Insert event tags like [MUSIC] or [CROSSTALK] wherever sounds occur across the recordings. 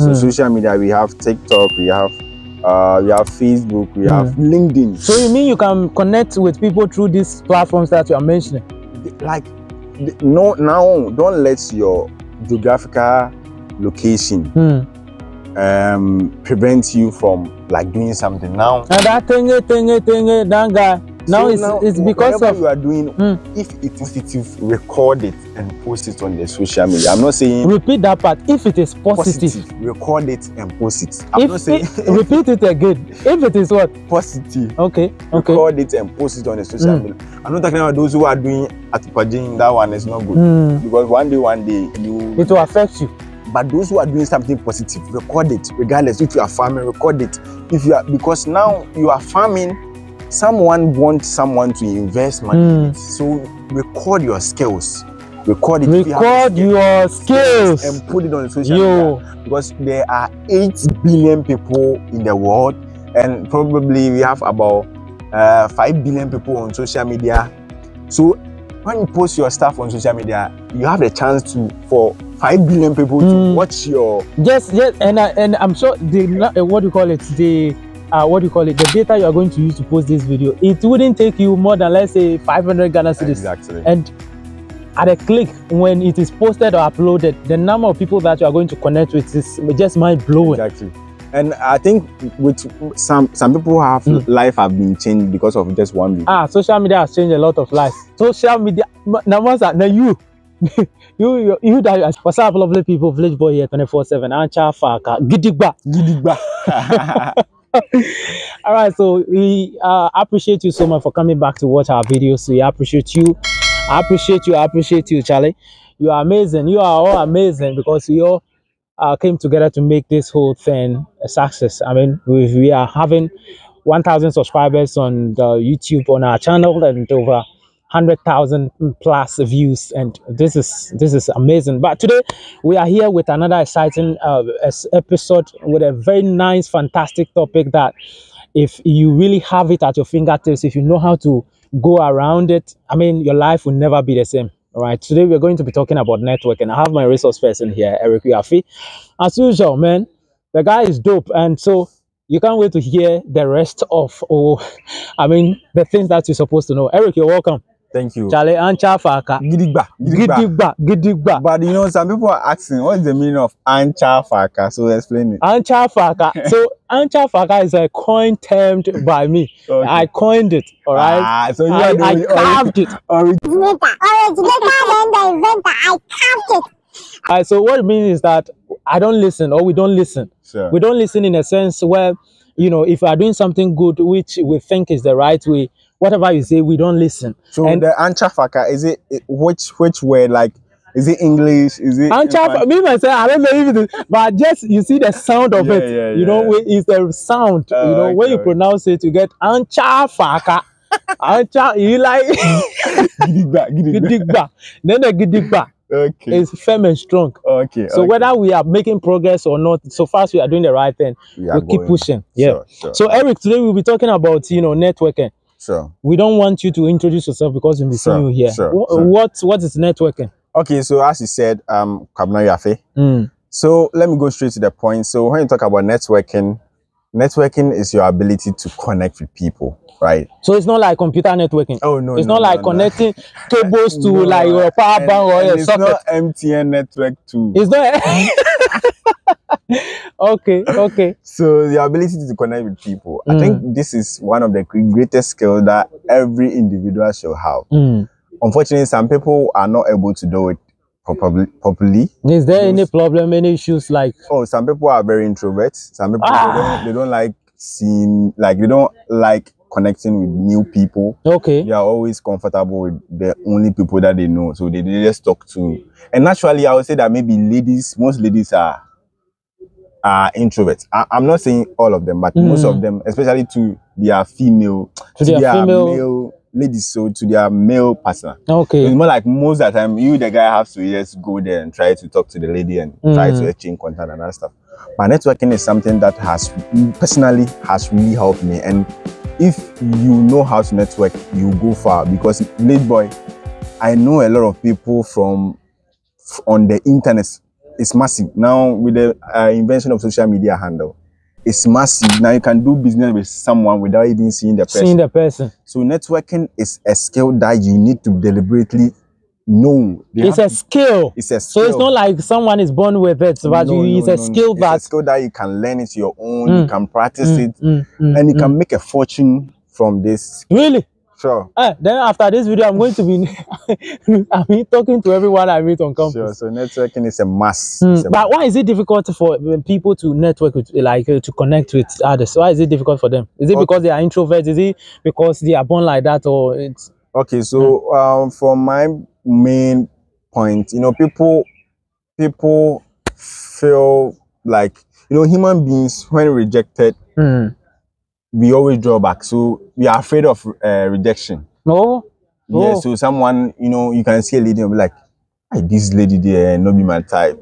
So Mm. social media, we have TikTok, we have uh, we have Facebook, we have LinkedIn. So you mean you can connect with people through these platforms that you are mentioning? like no now don't let your geographical location Hmm. um prevent you from like doing something now And that thing, thing, thing, that guy. Now So it's, it's because of you are doing Mm. if it is positive record it and post it on the social media i'm not saying repeat that part. If it is positive, positive record it and post it i'm not if saying it, repeat it again. If it is what? positive Okay, okay. record it and post it on the social Mm. media i'm not talking about those who are doing atupajing that one is not good Hmm. because one day one day you It will affect you. but those who are doing something positive record it regardless if you are farming record it if you are because now you are farming someone wants someone to invest money Mm. so record your skills record it if you Record skills your skills. and put it on social Yo. media because there are 8 billion people in the world and probably we have about uh, 5 billion people on social media so when you post your stuff on social media you have the chance to for 5 billion people to Mm. watch your Yes, yes, and I, and I'm sure the what do you call it? The uh, what do you call it? The data you are going to use to post this video, it wouldn't take you more than let's say 500 Ghana cedis. exactly And at a click, when it is posted or uploaded, the number of people that you are going to connect with is just mind blowing. exactly and i think with some some people have Mm. life have been changed because of just one video Ah, social media has changed a lot of lives. Social media, now what's that? Now you, you, you, you that you what's up, lovely people? Village boy here, 24 7. Ancha Faka, Gidigba. gidigba [LAUGHS] All right, so we uh, appreciate you so much for coming back to watch our videos. We appreciate you. I appreciate you. I appreciate you, Charlie. You are amazing. You are all amazing because we all uh, came together to make this whole thing a success. I mean, we, we are having 1,000 subscribers on the YouTube on our channel and over 100,000 plus views, and this is this is amazing. But today we are here with another exciting uh, episode with a very nice, fantastic topic that if you really have it at your fingertips, if you know how to go around it, I mean, your life will never be the same. All right. Today we're going to be talking about networking. I have my resource person here, Eric Yafi. As usual, man, the guy is dope, and so you can't wait to hear the rest of, oh, [LAUGHS] I mean, the things that you're supposed to know. Eric, you're welcome. Thank you Charlie Ancha Faka. gidigba gidigba Gidigba, gidigba. But you know, some people are asking, what's the meaning of ancha faka? So explain it. Ancha Faka. [LAUGHS] So Ancha Faka is a coin termed by me. Okay. I coined it. All right. Ah, so you I, are the I carved it. originator. Originator then the inventor. I carved it. Alright, so what it means is that I don't listen or we don't listen. Sure. We don't listen in a sense where, you know, if we are doing something good which we think is the right way, whatever you say, we don't listen. So and- the ancha faka is it it- which which word like is it English? Is it Ancha, Infan- me myself, I don't know if it is, but just you see the sound of Yeah, it. yeah, you know, yeah. we- it's the sound. Oh, you know, when you pronounce it, you get Ancha Faka. Ancha, you like [LAUGHS] gidigba gidigba. Gidigba. Then the Gidigba Okay. is firm and strong. okay. So okay. whether we are making progress or not, so far as we are doing the right thing, we we keep pushing. Yeah. Sure, sure. So Eric, today we'll be talking about you know networking. Sure. We don't want you to introduce yourself because seeing Sure, you here. sure, Wha- sure. What what is networking? Okay, so as you said, um Kabna Yafe. Mm. So let me go straight to the point. So when you talk about networking, networking is your ability to connect with people, right? So it's not like computer networking. Oh no, it's no, not no, like no. connecting [LAUGHS] cables to like your power bank or your it's socket. not MTN network too. It's not. [LAUGHS] [LAUGHS] okay, okay. So the ability to connect with people. I Mm. think this is one of the greatest skills that every individual should have. Mm. Unfortunately, some people are not able to do it properly. properly. Is there any problem, any issues like? Oh, some people are very introverts. Some people Ah. they, don't, they don't like seeing, like they don't like connecting with new people. Okay. They are always comfortable with the only people that they know, so they, they just talk to. And naturally, I would say that maybe ladies, most ladies are are introverts. I, I'm not saying all of them, but most Mm. of them, especially to their female, To their female- male ladies, so to their male partner. Okay. It's more like most of the time, you the guy have to just go there and try to talk to the lady and try Mm. to exchange contact and that stuff. But networking is something that has personally has really helped me. And if you know how to network, you go far. Because late boy, I know a lot of people from on the internet. It's massive now with the uh, invention of social media handle. It's massive now. You can do business with someone without even seeing the person. Seeing the person. so networking is a skill that you need to deliberately know. They It's a to- skill. it's a skill. So it's not like someone is born with it, but No, you, it's no, a no, skill It's that a skill that you can learn it your own. Mm. You can practice Mm, it, mm, mm, and you mm. can make a fortune from this. really. Sure. Eh, then after this video, I'm going to be, [LAUGHS] I mean, talking to everyone I meet on campus. Sure. So networking is a must. Mm, a but why is it difficult for uh, people to network with, like, uh, to connect with others? Why is it difficult for them? Is it Okay. because they are introverts? Is it because they are born like that, or it's Okay, so um, from my main point, you know, people people feel like you know human beings when rejected, mm. We always draw back. So we are afraid of uh, rejection. no? Yeah. Oh. So someone, you know, you can see a lady and be like, "Hey, this lady there, not be my type."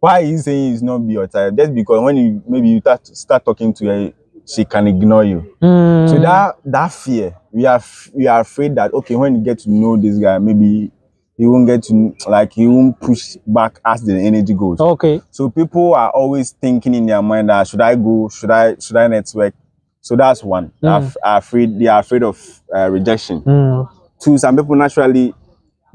Why you saying it's not be your type? Just because when you maybe you start start talking to her, she can ignore you. Mm. So that that fear, we are we are afraid that okay, when you get to know this guy, maybe he won't get to like he won't push back as the energy goes. okay. So people are always thinking in their mind that should I go, should I should I network? So that's one. They are Mm. are afraid they are afraid of uh, rejection. Mm. Two, some people naturally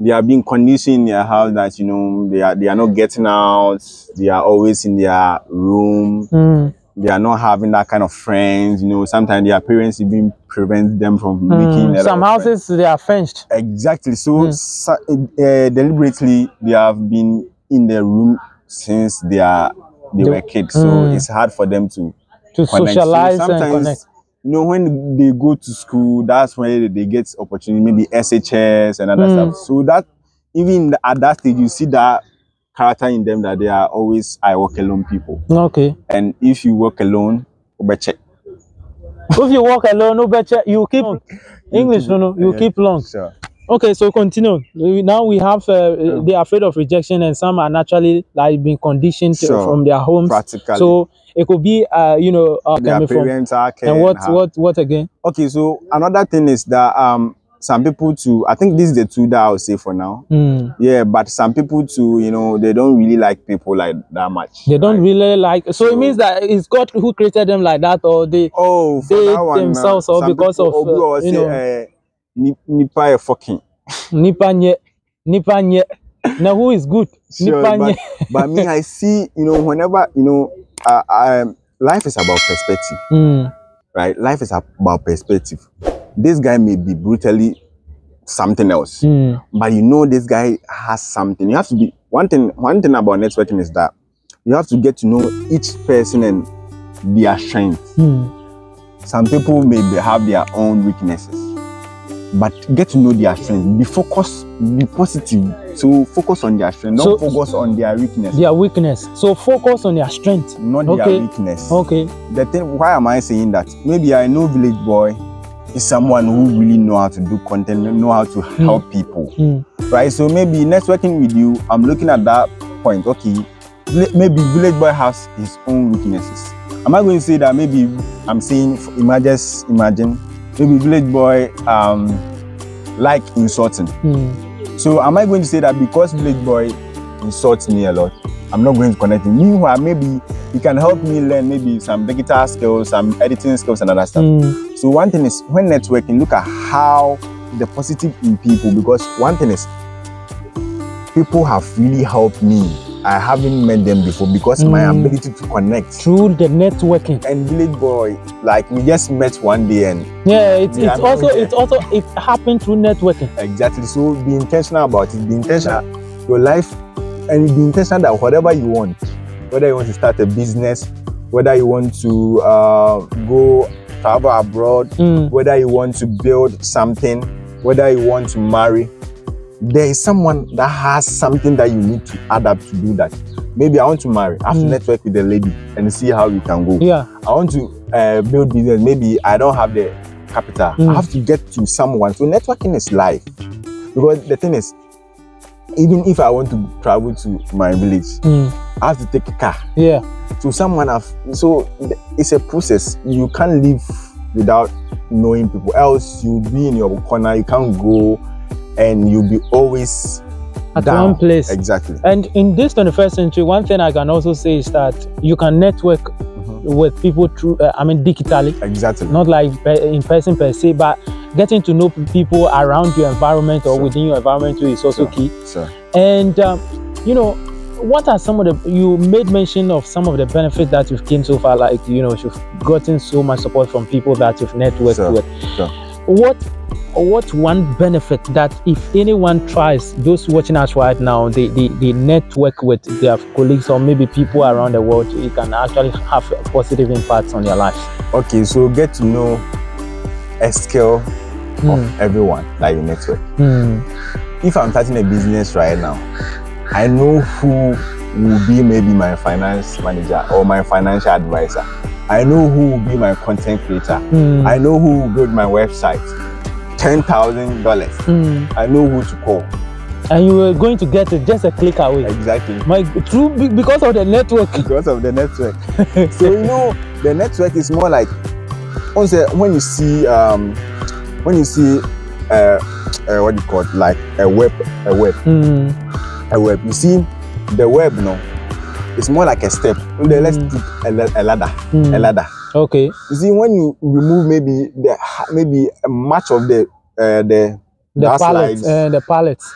they are being conditioned in their house that you know they are they are not getting out. They are always in their room Mm. they are not having that kind of friends. You know, sometimes their parents even prevent them from making. Mm. Some of friends. houses they are fenced. Exactly. So, Mm. so uh, deliberately, they have been in their room since they are they They- were kids. So Mm. it's hard for them to to socialize and sometimes, connect. You know, when they go to school, that's when they get opportunity, maybe SHS and other Mm. stuff. So that even at that stage, you see that character in them that they are always I walk alone people. Okay. And if you work alone, check. if you walk alone, no better you keep [LAUGHS] English. No, no, you keep long. Sure. Okay, so continue. Now we have uh, they are afraid of rejection, and some are naturally like being conditioned Sure. from their homes. Practically. So it could be, uh, you know, uh, their parents are And what, how- what, what again? okay so another thing is that um some people too i think this is the two that i'll say for now Mm. yeah but some people too you know they don't really like people like that much They don't right? really like. So, it means that it's God who created them like that, or they. oh they themselves or because people, of, uh, you know- "Ni- nipa a fucking Nipa nye, nipa nye. Now who is good? Sure, nipa but, nye. [LAUGHS] but me i see you know whenever you know uh, um, life is about perspective Mm. right life is about perspective this guy may be brutally something else Mm. but you know this guy has something. You have to be one thing. One thing about networking is that you have to get to know each person and their strengths. Mm. Some people may be, have their own weaknesses, but get to know their strengths. Be focused. Be positive. So focus on their strength. Don't So- focus on their weakness. Their weakness. So focus on their strength. Not Okay. their weakness. Okay. The thing. Why am I saying that? Maybe I know village boy is someone who really know how to do content, know how to help people. Mm. right? So maybe networking with you, I'm looking at that point. Okay, maybe Village Boy has his own weaknesses. Am I going to say that maybe I'm saying, imagine, imagine, maybe Village Boy um like insulting. Mm. So am I going to say that because Village Boy insults me a lot, I'm not going to connect him? Meanwhile, maybe he can help me learn maybe some digital skills, some editing skills, and other stuff. Mm. So one thing is when networking, look at how the positive in people because one thing is people have really helped me. I haven't met them before because my Mm. ability to connect. Through the networking. And village boy, like we just met one day and Yeah, it's, it's also it's also it happened through networking. exactly. So be intentional about it. Be intentional your life and be intentional that whatever you want, whether you want to start a business, whether you want to uh, go travel abroad, Mm. whether you want to build something, whether you want to marry, there is someone that has something that you need to add up to do that. Maybe I want to marry. I have Mm. to network with a lady and see how we can go. Yeah. I want to uh, build business. Maybe I don't have the capital. Mm. I have to get to someone. So networking is life. Because the thing is, even if I want to travel to my village, Mm. I have to take a car. Yeah. So someone have so it's a process. You can't live without knowing people. Else you'll be in your corner. You can't go, and you'll be always at down. one place. Exactly. And in this 21st century, one thing I can also say is that you can network Mhm. with people through, uh, I mean, digitally, Exactly. not like in person per se, but getting to know people around your environment or Sure. within your environment too is also Sure. key. Sure. And um, you know, what are some of the you made mention of some of the benefits that you've gained so far? Like you know, you've gotten so much support from people that you've networked Sure, with. sure. What what one benefit that if anyone tries, those watching us right now, they, they, they network with their colleagues or maybe people around the world, it can actually have a positive impact on their lives. Okay, so get to know a skill Mm. of everyone that you network. Mm. If I'm starting a business right now, I know who will be maybe my finance manager or my financial advisor. I know who will be my content creator. Mm. I know who will build my website. Ten thousand dollars. Mm. I know who to call. And you were going to get it just a click away. Exactly. My true because of the network. because of the network. [LAUGHS] so you know, the network is more like uh, when you see um when you see uh, uh what do you call it like a web a web Mm. a web you see the web no it's more like a step Okay, let's Mm. put a, la- a ladder Mm. a ladder Okay. you see when you remove maybe the maybe much of the uh, the The like- Uh, the pallets.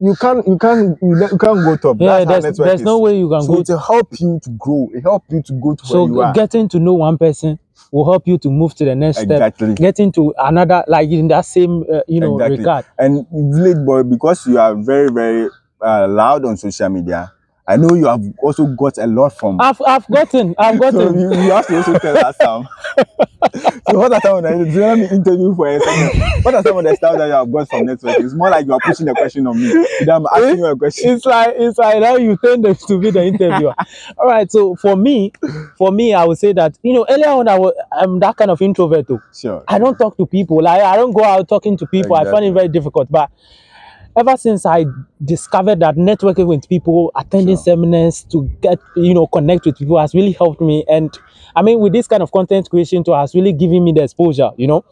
you can't you can't you, can't go top Yeah, That's there's, there's is. no way you can so go. it will help you to grow it help you to go to So where you are getting to know one person will help you to move to the next step. exactly Getting to another, like in that same, uh, you know, Exactly. regard. And village boy, because you are very, very uh, loud on social media, I know you have also got a lot from. I've, I've gotten, I've [LAUGHS] so gotten. you, you have to also tell us some. [LAUGHS] so what are some of the do you want me interview for a second? What are some of the stuff that you have got from network? It's more like you are pushing a question on me. I'm asking you a question. it's like it's like now you tend to be the interviewer. [LAUGHS] All right. So for me, for me, I would say that you know earlier on I was I'm that kind of introvert too. Sure. I don't talk to people. Like I don't go out talking to people. I find it very difficult. But ever since I discovered that networking with people, attending Sure. seminars to get you know connect with people has really helped me. And I mean, with this kind of content creation too, has really given me the exposure. You know,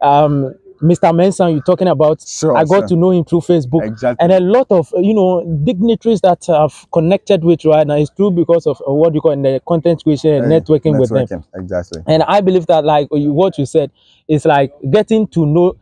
um, Mr. Manson, you're talking about. Sure. I got sure. to know him through Facebook exactly. and a lot of you know dignitaries that I've connected with right now is true because of uh, what you call in the content creation and Uh, networking, with them. Exactly. And I believe that like what you said is like getting to know,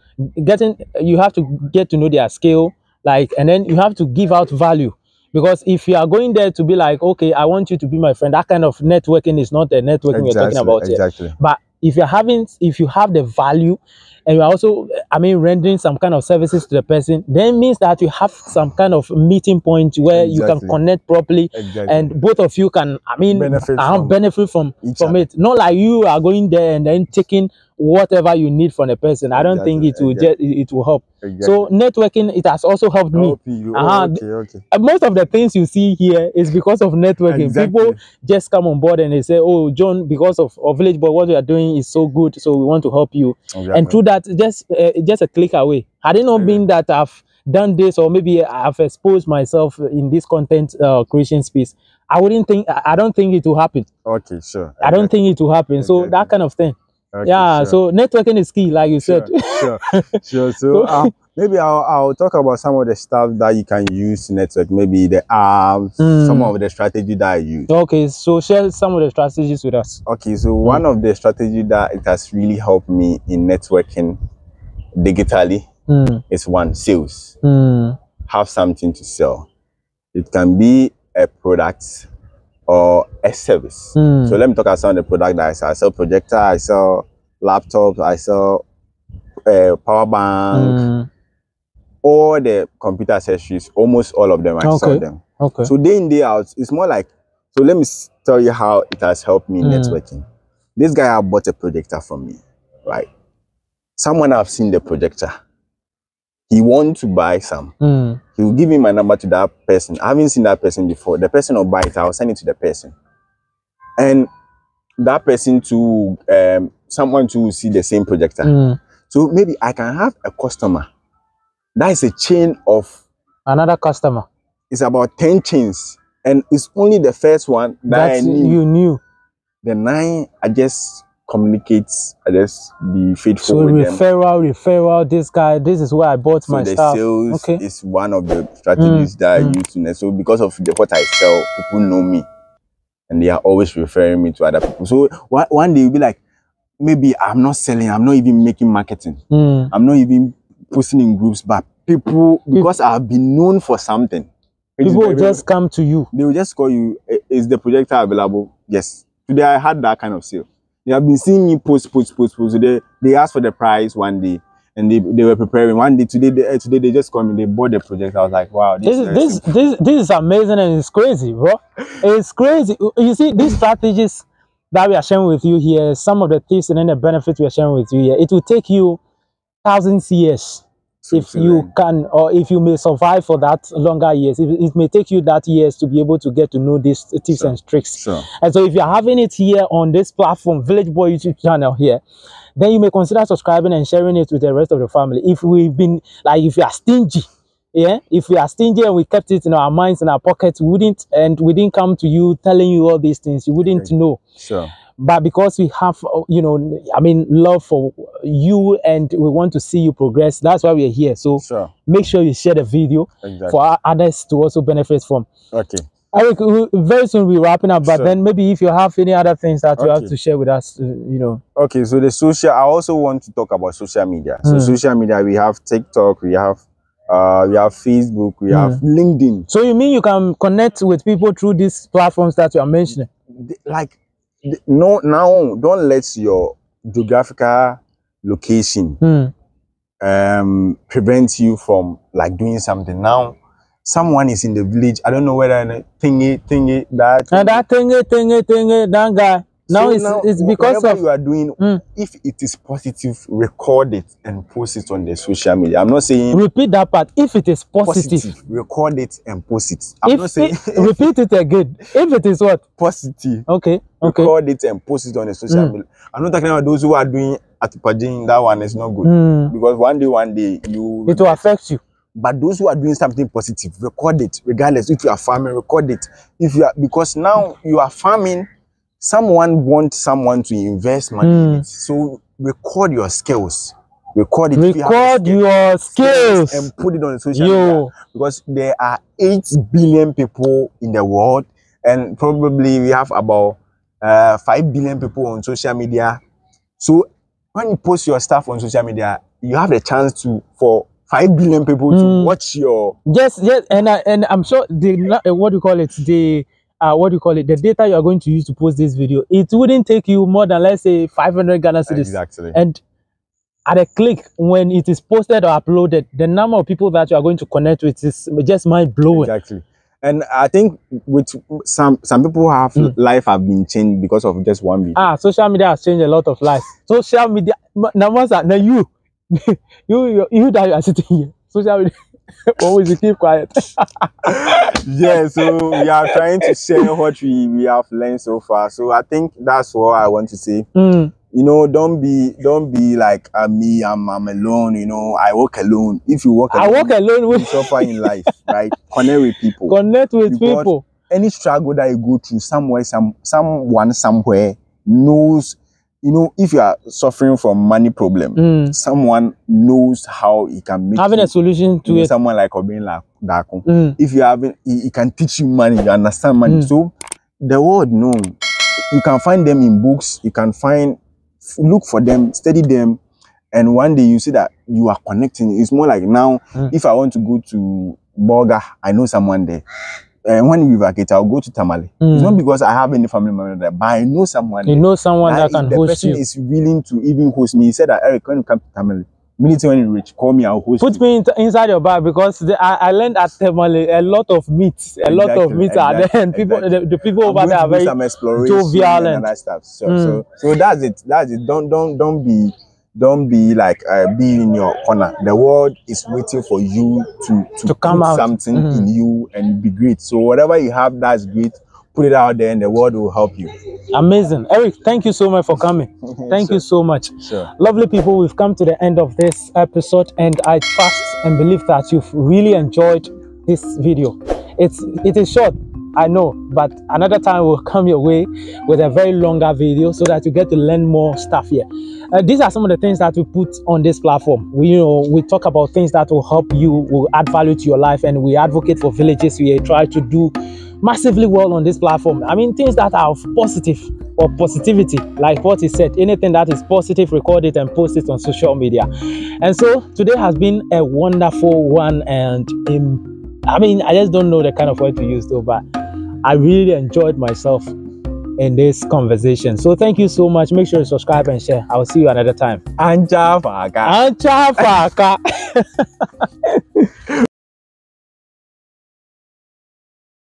getting you have to get to know their skill, like, and then you have to give out value. Because if you are going there to be like, okay, I want you to be my friend, that kind of networking is not the networking we're talking Exactly. about here. Exactly. But if you're having, if you have the value, and you're also, I mean, rendering some kind of services to the person, then means that you have some kind of meeting point where you can connect properly, Exactly. and both of you can, I mean, Benefit uh, from benefit from from it. Not like you are going there and then taking whatever you need from the person. I don't think it Exactly, will just it will help. exactly. So networking, it has also helped me. You. Oh, Uh-huh. okay. Okay. Uh, Most of the things you see here is because of networking. Exactly. People just come on board and they say, "Oh, John, because of, of Village Boy, what you are doing is so good, so we want to help you." Exactly. And through that, just uh, just a click away. Had it not Yeah. been that I've done this, or maybe I've exposed myself in this content uh, creation space, I wouldn't think. I I don't think it will happen. Okay. Sure. I don't think it will happen. So that kind of thing. Okay, yeah. sure. So networking is key, like you said. Sure, sure, [LAUGHS] sure. So uh, maybe I'll, I'll talk about some of the stuff that you can use to network. Maybe the apps, Mm. some of the strategy that I use. okay. So share some of the strategies with us. Okay, so one of the strategy that it has really helped me in networking digitally Mm, is one sales. mm, Have something to sell. It can be a product or a service. mm. So let me talk about some of the product that I sell. I sell projector, I sell laptops, I sell uh, power bank, mm. All the computer accessories, almost all of them, I sell them. Okay. So day in, day out, it's more like, so let me tell you how it has helped me in Mm. networking. This guy have bought a projector from me, right? Someone I've seen the projector. He want to buy some. Mm, He will give me my number to that person. I haven't seen that person before. The person will buy it. I'll send it to the person. And that person to um, someone to see the same projector. mm. So maybe I can have a customer. That is a chain of Another customer it's about 10 chains. And it's only the first one that, I that knew. you knew. The nine I just communicate. I just be faithful So with them. referral, referral. This guy, this is where I bought So my the stuff. sales Okay. is one of the strategies that I mm. use to net. So because of the, what I sell, people know me, and they are always referring me to other people. So one day you'll be like, maybe I'm not selling, I'm not even making marketing, Mm. I'm not even posting in groups, but people because I've been known for something. People very- just come to you. they will just call you. Is the projector available? Yes. Today I had that kind of sale. They have been seeing me post, post, post, post. They they asked for the price one day, and they, they were preparing one day. Today they, eh, today they just called me. They bought the projector. I was like, wow, This is this this this is amazing and it's crazy, bro. It's crazy. You see, these strategies that we are sharing with you here, some of the tips and then the benefits we are sharing with you here, it will take you thousands years if you can or if you may survive for that longer years. It, it may take you that years to be able to get to know these tips Sure. and tricks. Sure. And so if you're having it here on this platform, Village Boy YouTube channel here, then you may consider subscribing and sharing it with the rest of the family. If we've been like if you are stingy, yeah, if we are stingy and we kept it in our minds in our pockets, we wouldn't and we didn't come to you telling you all these things, you wouldn't Okay. know. Sure. But because we have, you know, I mean, love for you and we want to see you progress, that's why we are here. So Sure. make sure you share the video Exactly. for others to also benefit from. Okay. Eric, very soon we're wrapping up, but Sure. then maybe if you have any other things that you have to share with us, uh, you know. Okay. So the social. I also want to talk about social media. So Mm. social media. We have TikTok. We have. Uh, we have Facebook. We have Mm. LinkedIn. So you mean you can connect with people through these platforms that you are mentioning? like no now don't let your geographical location Hmm. um prevent you from like doing something now someone is in the village i don't know whether any thingy thingy that And that thingy, thingy, thingy, that guy. Now So it's it's wh- because of you are doing Mm. if it is positive record it and post it on the social media i'm not saying repeat that part. If it is positive, positive record it and post it i'm if not saying it, [LAUGHS] repeat it again. If it is what? positive Okay, okay. record it and post it on the social Mm. media i'm not talking about those who are doing atupajing that one is not good Hmm. because one day one day you It will affect you. but those who are doing something positive record it regardless if you are farming record it if you are because now you are farming someone wants someone to invest money in Mm. it so record your skills record it if you Record your skills. and put it on social media because there are 8 billion people in the world and probably we have about uh, 5 billion people on social media so when you post your stuff on social media you have the chance to for 5 billion people to Mm. watch your yes, yes, and I, and I'm sure the uh, what do you call it? The uh, what do you call it? The data you are going to use to post this video, it wouldn't take you more than let's say 500 Ghana cedis. exactly. And at a click when it is posted or uploaded the number of people that you are going to connect with is just mind blowing exactly. And i think with some some people have Mm. life have been changed because of just one video. Ah social media has changed a lot of lives. Social media are now you [LAUGHS] you you, you that you are sitting here. Social media always you keep quiet. [LAUGHS] Yeah so we are trying to share what we we have learned so far. So i think that's what i want to say. Mm, you know don't be don't be like uh, me I'm, I'm alone you know i walk alone. If you walk alone, i walk alone you with suffer in [LAUGHS] life right? Connect with people. Connect with Because- people. any struggle that you go through somewhere some someone somewhere knows you know if you are suffering from money problem Mm, someone knows how he can make having you, a solution you to know, it. someone like Obin Dako. Mm, if you haven't he, he can teach you money you understand money. Mm. so the world no. You can find them in books you can find look for them study them and one day you see that you are connecting. It's more like now Mm. if i want to go to Boga, i know someone there and when we vacate i'll go to tamale Mm. it's not because i have any family member there but i know someone you know someone that That can the host person you is willing to even host me he said that eric when you come to tamale immediately when you reach call me i'll host put you me in, inside your bag because the, I, I learned at Temale a lot of meats, a lot of Exactly, meats are there, exactly, and [LAUGHS] people, exactly. the, the people I'm over there are very. some exploration jovial and- and other stuff. So, Mm. so, so that's it. That's it. Don't, don't, don't be, don't be like uh, be in your corner. The world is waiting for you to to, To come out. something Mhm. in you and be great. So whatever you have, that's great. Put it out there, and the world will help you. Amazing, Eric. Thank you so much for coming. [LAUGHS] Thank you so much. Sure. Lovely people, we've come to the end of this episode, and I trust and believe that you've really enjoyed this video. It's it is short, I know, but another time we'll [LAUGHS] come your way with a very longer video so that you get to learn more stuff here. Uh, these are some of the things that we put on this platform. We, you know, we talk about things that will help you, will add value to your life, and we advocate for villages. We try to do massively well on this platform. I mean, things that are positive or positivity, like what he said. Anything that is positive, record it and post it on social media. And so today has been a wonderful one, and I mean, I just don't know the kind of word to use though, but I really enjoyed myself in this conversation. So thank you so much. Make sure you subscribe and share. I will see you another time. Ancha Faka. Ancha Faka. [LAUGHS]